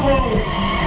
Botafogo!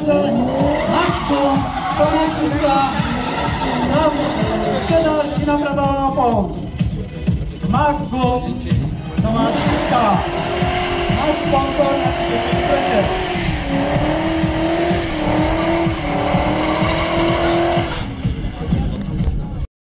Także Akko, Tomaszyska, Kedar i naprawa Pol. Magdum, Tomasz.